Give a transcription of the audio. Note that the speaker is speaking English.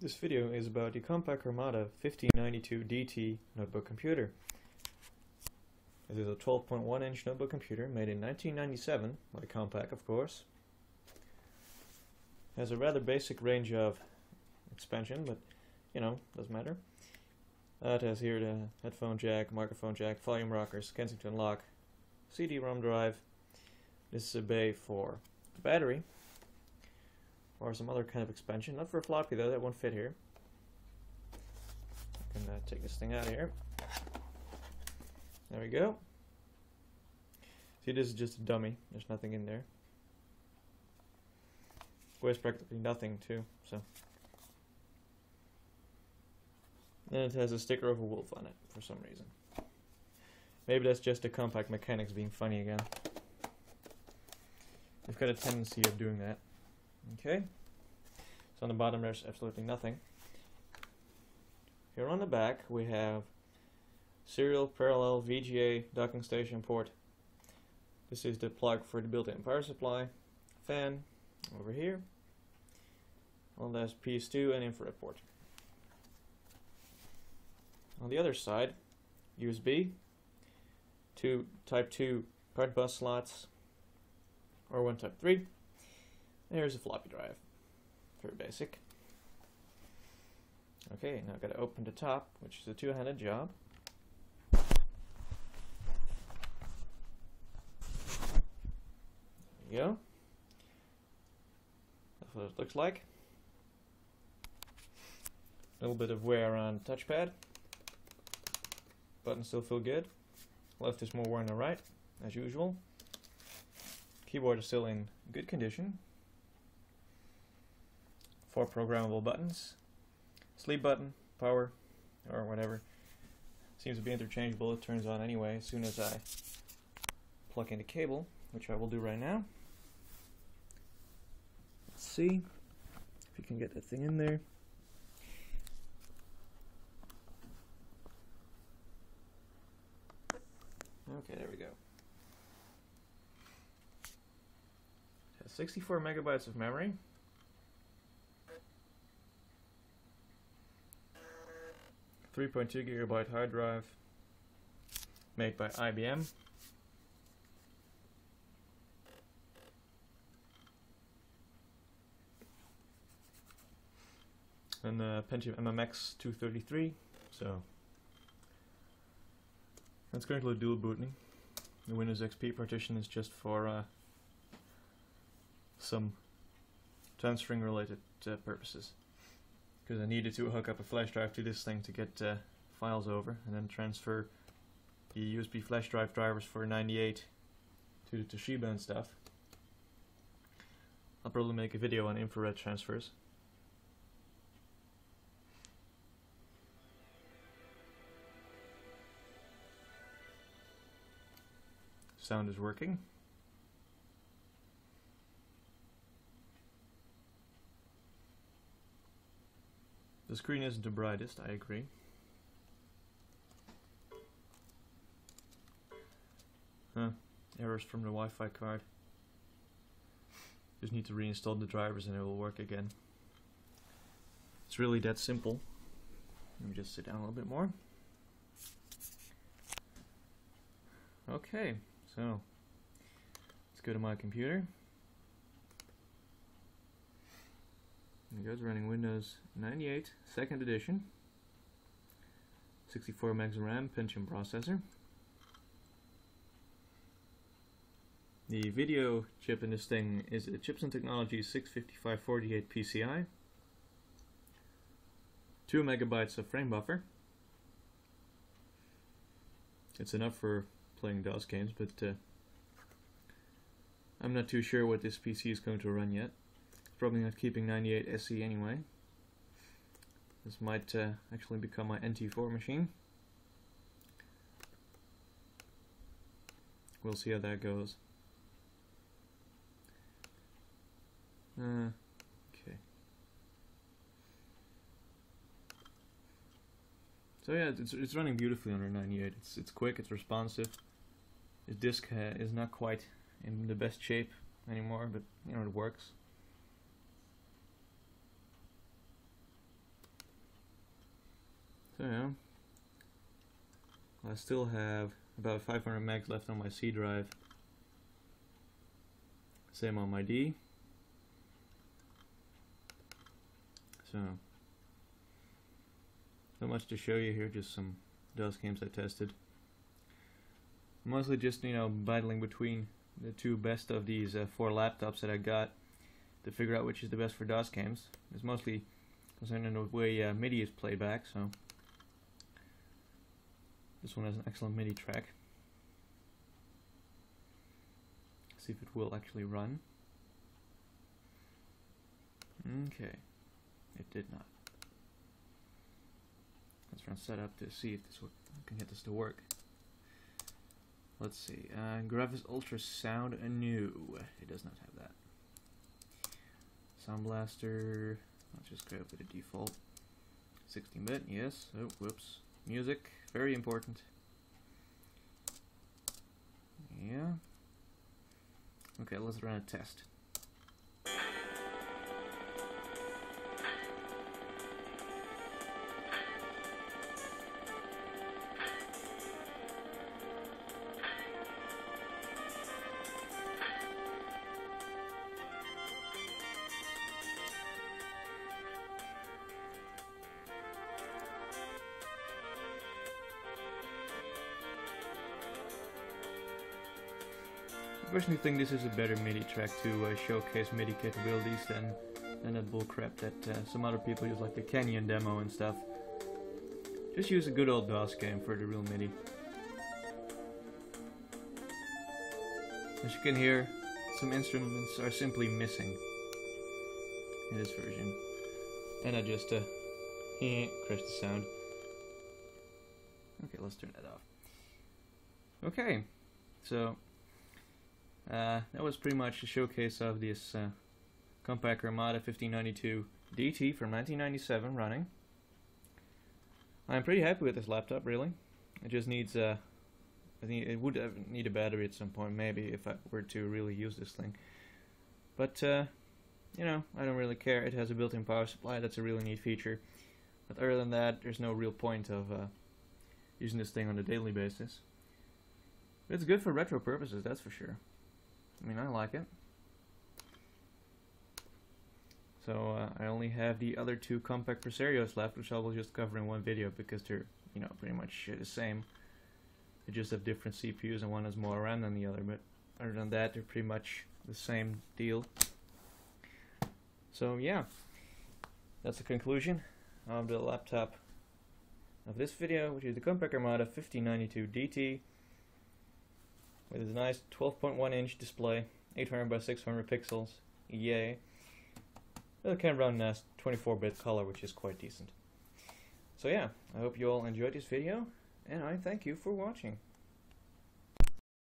This video is about the Compaq Armada 1592 DT notebook computer. This is a 12.1 inch notebook computer made in 1997 by Compaq of course. Has a rather basic range of expansion but you know, doesn't matter. Uh, it has here the headphone jack, microphone jack, volume rockers, Kensington lock, CD-ROM drive. This is a bay for the battery or some other kind of expansion. Not for a floppy though, that won't fit here. I can uh, take this thing out of here. There we go. See, this is just a dummy. There's nothing in there. Weighs practically nothing too, so. And it has a sticker of a wolf on it for some reason. Maybe that's just the Compaq mechanics being funny again. They've got a tendency of doing that. Okay. So on the bottom there's absolutely nothing. Here on the back we have serial parallel VGA docking station port. This is the plug for the built-in power supply. Fan over here. Well, there's PS2 and infrared port. On the other side, USB, two Type 2 card bus slots, or one Type 3. There's a floppy drive. Very basic. Okay, now I've got to open the top, which is a two-handed job. There we go. That's what it looks like. A little bit of wear on touchpad. Buttons still feel good. Left is more worn than right, as usual. Keyboard is still in good condition. Four programmable buttons. Sleep button, power, or whatever. Seems to be interchangeable. It turns on anyway as soon as I plug in the cable, which I will do right now. Let's see if you can get that thing in there. Okay, there we go. It has 64 megabytes of memory. Three point two gigabyte hard drive made by IBM. And the Pentium MMX 233, so that's currently dual booting. The Windows XP partition is just for uh, some transferring related uh, purposes. Because I needed to hook up a flash drive to this thing to get uh, files over and then transfer the USB flash drive drivers for 98 to the Toshiba and stuff. I'll probably make a video on infrared transfers. sound is working. The screen isn't the brightest, I agree. Huh, errors from the Wi-Fi card. Just need to reinstall the drivers and it will work again. It's really that simple. Let me just sit down a little bit more. Okay. So, let's go to my computer. There goes running Windows 98, second edition. 64 megs of RAM, Pentium processor. The video chip in this thing is a Chips and Technologies 65548 PCI. 2 megabytes of frame buffer. It's enough for playing DOS games, but uh, I'm not too sure what this PC is going to run yet. Probably not keeping 98 SE anyway. This might uh, actually become my NT4 machine. We'll see how that goes. Uh, So yeah, it's, it's running beautifully under 98. It's it's quick, it's responsive. His disk uh, is not quite in the best shape anymore, but you know it works. Yeah, I still have about 500 megs left on my C drive. Same on my D. So, not much to show you here, just some DOS games I tested. Mostly just, you know, battling between the two best of these uh, four laptops that I got to figure out which is the best for DOS games. It's mostly concerning the way uh, MIDI is played back, so this one has an excellent MIDI track. See if it will actually run. Okay, it did not. Let's run setup to see if this can get this to work. Let's see. Uh, Gravis Ultra Sound Anew. It does not have that. Sound Blaster. Let's just grab the default. 16-bit, yes. Oh, whoops. Music, very important. Yeah. Okay, let's run a test. Personally think this is a better MIDI track to uh, showcase MIDI capabilities than, than that bullcrap that uh, some other people use like the Canyon demo and stuff. Just use a good old DOS game for the real MIDI. As you can hear, some instruments are simply missing in this version. And I just uh, crashed the sound. Okay, let's turn that off. Okay, so uh, that was pretty much a showcase of this uh, Compaq Armada 1592 DT from 1997 running. I'm pretty happy with this laptop, really. It just needs a... Uh, I think it would need a battery at some point, maybe, if I were to really use this thing. But, uh, you know, I don't really care. It has a built-in power supply. That's a really neat feature. But other than that, there's no real point of uh, using this thing on a daily basis. It's good for retro purposes, that's for sure. I mean, I like it. So uh, I only have the other two Compaq Presarios left, which I will just cover in one video because they're, you know, pretty much the same. They just have different CPUs and one has more RAM than the other, but other than that, they're pretty much the same deal. So yeah, that's the conclusion of the laptop of this video, which is the Compaq Armada 1592 DT with a nice 12.1 inch display, 800 by 600 pixels, yay. It can run a 24-bit color, which is quite decent. So yeah, I hope you all enjoyed this video, and I thank you for watching.